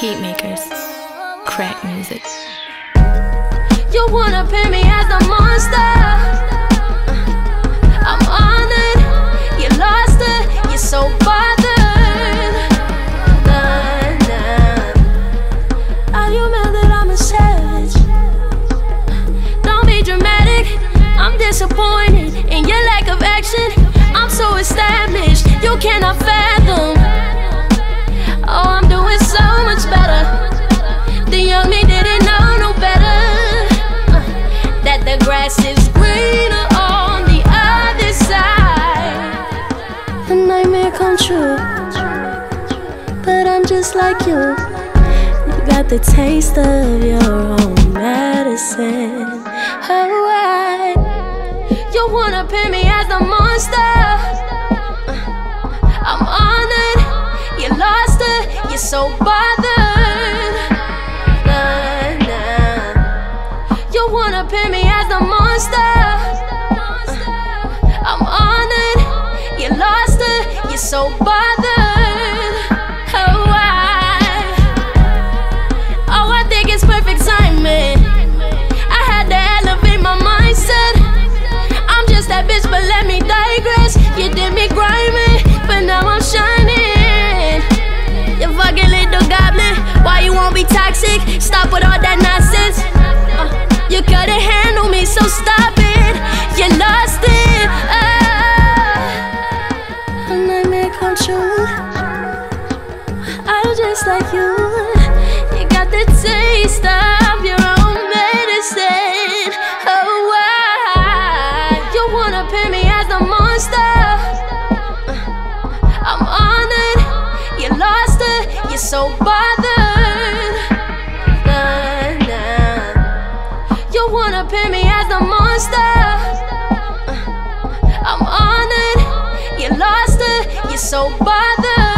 Heatmakerz, Crack Muzik. You wanna paint me as the monster? Uh, I'm honored, you lost it, you're so bothered. Nah, nah. Are you mad that I'm a savage? Uh, don't be dramatic, I'm disappointed in your lack of action. I'm so established, you cannot fathom. I'm just like you. You got the taste of your own medicine. Oh, why? You wanna pin me as the monster? Uh, I'm honored, you lost it, you're so bothered. Nah, nah. You wanna pin me as the monster? Uh, I'm honored, you lost it, you're so bothered. Be toxic? Stop with all that nonsense. Uh, you couldn't handle me, so stop it. You lost it. Uh, a nightmare come true. I'm just like you. You got the taste of your own medicine. Oh, why? You wanna pin me as the monster? I'm honored, you lost it, you're so bothered. so bothered.